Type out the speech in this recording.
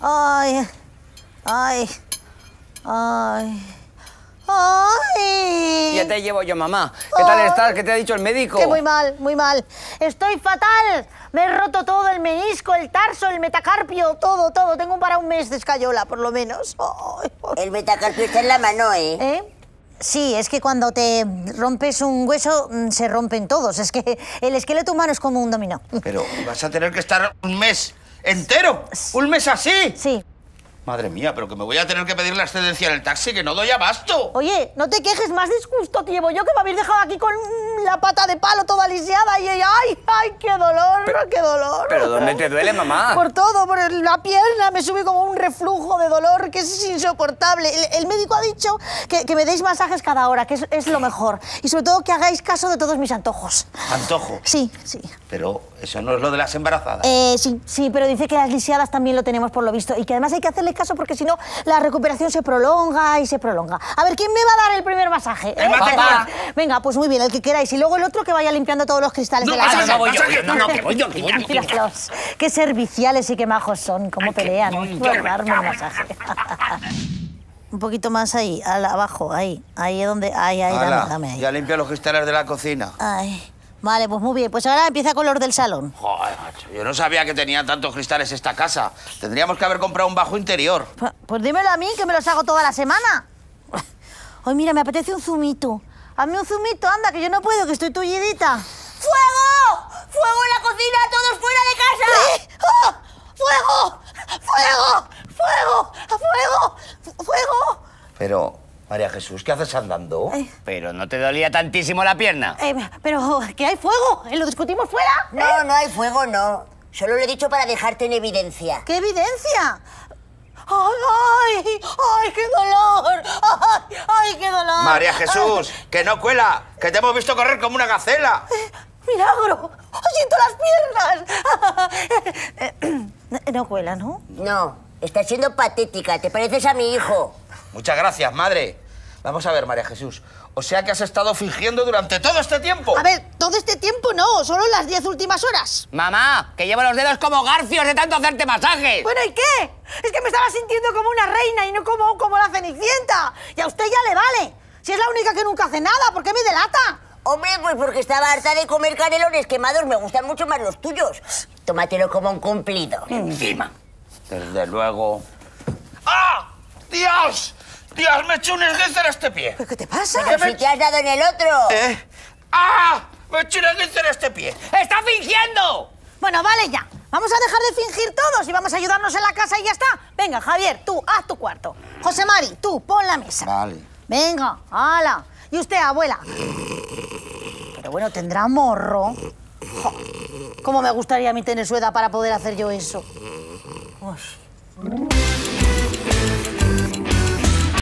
Ay, ay, ay, ay. Ya te llevo yo, mamá. ¿Qué tal estás? ¿Qué te ha dicho el médico? Que muy mal, muy mal. Estoy fatal. Me he roto todo, el menisco, el tarso, el metacarpio, todo, todo. Tengo para un mes de escayola, por lo menos. Ay. El metacarpio está en la mano, ¿eh? ¿Eh? Sí, es que cuando te rompes un hueso mm, se rompen todos. Es que el esqueleto humano es como un dominó. Pero vas a tener que estar un mes entero. ¿Un mes así? Sí. Madre mía, pero que me voy a tener que pedir la excedencia en el taxi, que no doy abasto. Oye, no te quejes, más disgusto te llevo yo que me habéis dejado aquí con la pata de palo toda lisiada y ¡ay, ay, qué dolor, qué dolor! ¿Pero dónde te duele, mamá? Por todo, por la pierna, me sube como un reflujo de dolor que es insoportable. El, el médico ha dicho que, que me deis masajes cada hora, que es, es lo mejor. Y sobre todo que hagáis caso de todos mis antojos. Antojo. Sí, sí. Pero eso no es lo de las embarazadas. Eh, sí, sí, pero dice que las lisiadas también lo tenemos por lo visto y que además hay que hacerle caso porque si no la recuperación se prolonga y se prolonga. A ver, ¿quién me va a dar el primer masaje? El matecón. Venga, Venga, pues muy bien, el que queráis. Y luego el otro que vaya limpiando todos los cristales de la casa. no, voy yo, yo, no, no, que voy yo, que voy yo. Míralos, qué serviciales y qué majos son, cómo pelean darme masaje. Un poquito más ahí, al- abajo, ahí, ahí es donde, ahí, ahí, dame, dame ahí. ya limpia los cristales de la cocina. Ay, vale, pues muy bien, pues ahora empieza con los del salón. Joder, macho, yo no sabía que tenía tantos cristales esta casa. Tendríamos que haber comprado un bajo interior. Pues, pues dímelo a mí, que me los hago toda la semana. Ay, mira, me apetece un zumito. Hazme un zumito, anda, que yo no puedo, que estoy tullidita. ¡Fuego! ¡Fuego en la cocina! ¡Todos fuera de casa! ¡Ah! ¡Fuego! ¡Fuego! ¡Fuego! ¡Fuego! ¡Fuego! Pero, María Jesús, ¿qué haces andando? Eh, ¿Pero no te dolía tantísimo la pierna? eh, pero, ¿que hay fuego? ¿Eh, ¿Lo discutimos fuera? No, no hay fuego, no. Solo lo he dicho para dejarte en evidencia. ¿Qué evidencia? ¡Ay, ay! ¡Ay, qué dolor! ¡Ay, ay, qué dolor! María Jesús, que no cuela, que te hemos visto correr como una gacela. ¡Milagro! ¡Siento las piernas! No cuela, ¿no? No, estás siendo patética. Te pareces a mi hijo. Muchas gracias, madre. Vamos a ver, María Jesús. O sea que has estado fingiendo durante todo este tiempo. A ver, todo este tiempo no, solo las diez últimas horas. Mamá, que llevo los dedos como garfios de tanto hacerte masajes. Bueno, ¿y qué? Es que me estaba sintiendo como una reina y no como, como la cenicienta. Y a usted ya le vale. Si es la única que nunca hace nada, ¿por qué me delata? Hombre, pues porque estaba harta de comer canelones quemados. Me gustan mucho más los tuyos. Tómatelo como un cumplido. Encima. Desde luego. ¡Ah! ¡Dios! ¡Dios, me he hecho un esguince en este pie! ¿Pero qué te pasa? Pero si te has dado en el otro. ¿Eh? ¡Ah! Me he hecho un esguince en este pie. ¡Está fingiendo! Bueno, vale ya. Vamos a dejar de fingir todos y vamos a ayudarnos en la casa y ya está. Venga, Javier, tú, haz tu cuarto. José Mari, tú, pon la mesa. Vale. Venga, hala. Y usted, abuela. Pero bueno, tendrá morro. ¿Cómo me gustaría a mí tener su edad para poder hacer yo eso? Uy.